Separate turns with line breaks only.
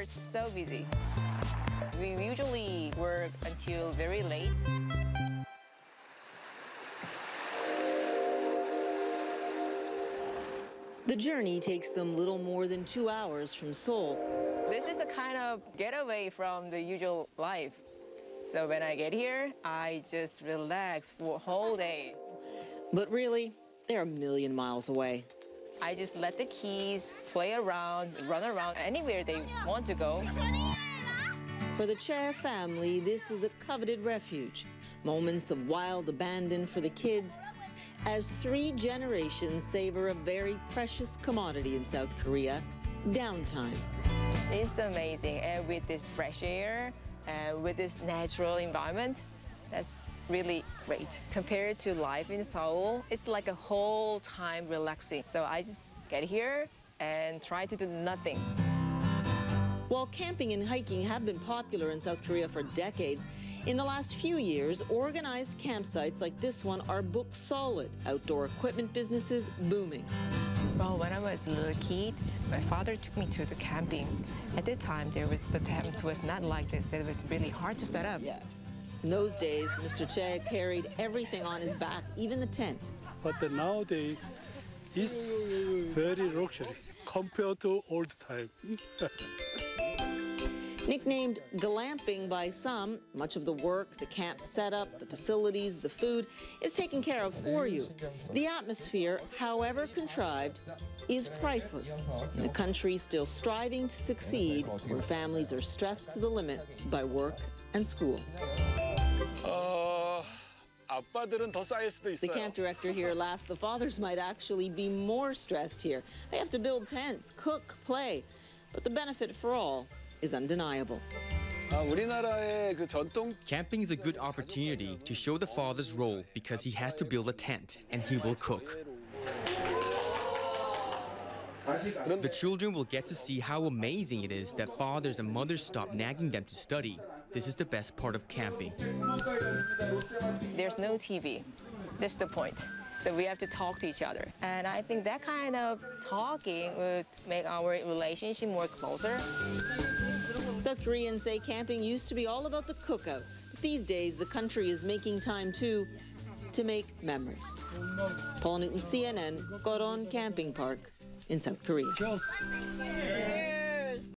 are so busy. We usually work until very late.
The journey takes them little more than two hours from Seoul.
This is a kind of getaway from the usual life. So when I get here, I just relax for a whole day.
But really, they're a million miles away.
I just let the keys play around, run around anywhere they want to go.
For the Chair family, this is a coveted refuge. Moments of wild abandon for the kids as three generations savor a very precious commodity in South Korea, downtime.
It's amazing. And with this fresh air, and with this natural environment, that's really great. Compared to life in Seoul, it's like a whole time relaxing. So I just get here and try to do nothing.
While camping and hiking have been popular in South Korea for decades, in the last few years, organized campsites like this one are booked solid, outdoor equipment businesses booming.
Well, when I was a little kid, my father took me to the camping. At that time, there was, the tent was not like this. It was really hard to set up.
Yeah. In those days, Mr. Che carried everything on his back, even the tent.
But the nowadays, it's very luxury compared to old time.
Nicknamed glamping by some, much of the work, the camp setup, the facilities, the food is taken care of for you. The atmosphere, however contrived, is priceless in a country still striving to succeed where families are stressed to the limit by work and school.
어, 아빠들은 더 쌓일 수도
The
있어요.
camp director here laughs the fathers might actually be more stressed here. They have to build tents, cook, play. But the benefit for all is undeniable.
아, 우리나라의 그 전통
Camping is a good opportunity to show the father's role because he has to build a tent and he will cook. The children will get to see how amazing it is that fathers and mothers stop nagging them to study. this is the best part of camping.
There's no TV. That's the point. So we have to talk to each other. And I think that kind of talking would make our relationship more closer.
South Koreans say camping used to be all about the cookouts. But these days, the country is making time too to make memories. Paula Newton, CNN, Goron Camping Park in South Korea.